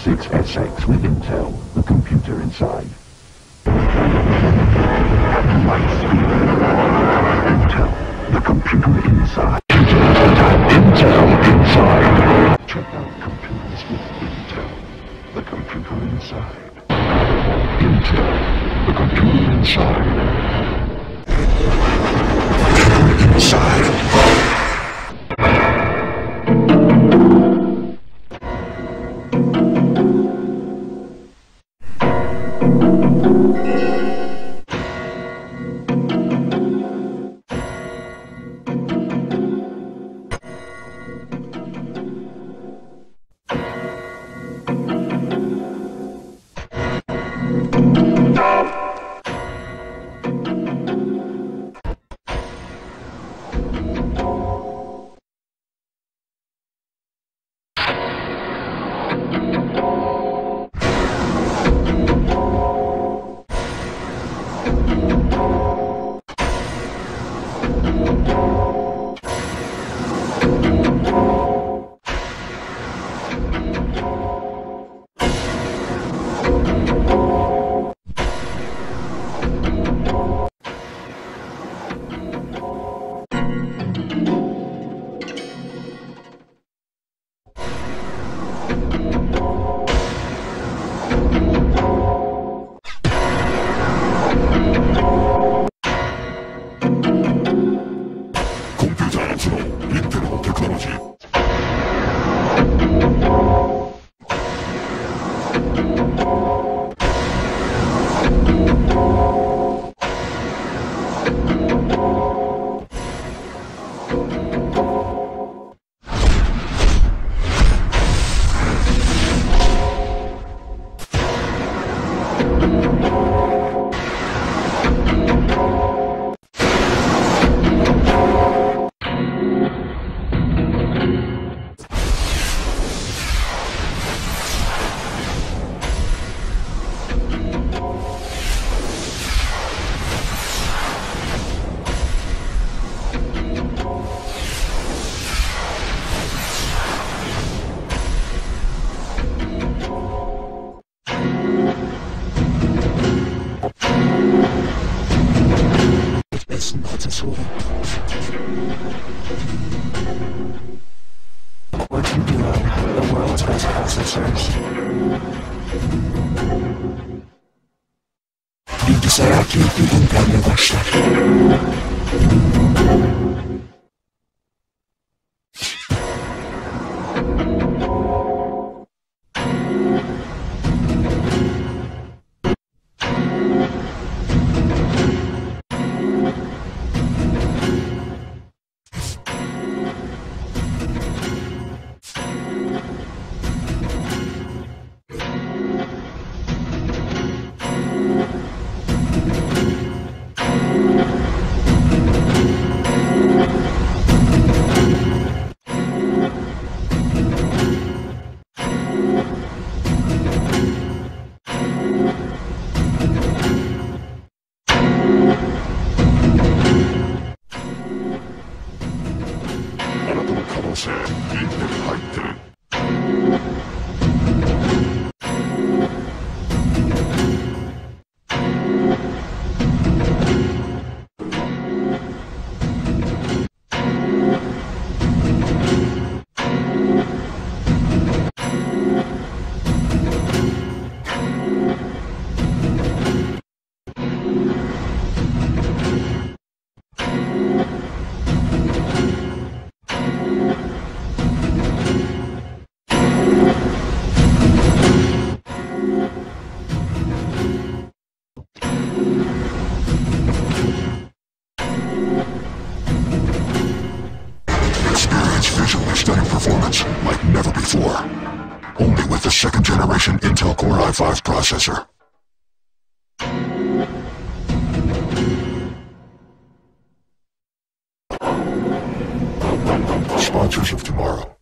6SX with Intel, the computer inside. Intel, the computer inside. Intel inside. Check out computers with Intel, the computer inside. Intel, the computer inside. 컴퓨 you Merak etmeyin pembe başlar. Você é um líder hater. Before. Only with the second generation Intel Core i5 processor. Sponsors of tomorrow.